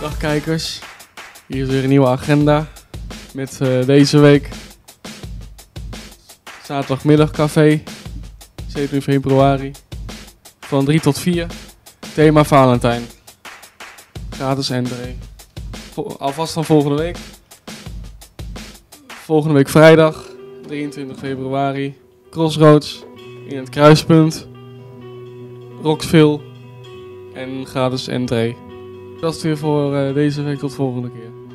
Dag kijkers, hier is weer een nieuwe agenda met eh, deze week zaterdagmiddagcafé, 17 februari, van 3 tot 4, thema Valentijn, gratis entree. Alvast van volgende week, volgende week vrijdag, 23 februari, Crossroads, in het kruispunt, Roxville en gratis entree. Dat is het weer voor eh, deze week, tot volgende keer.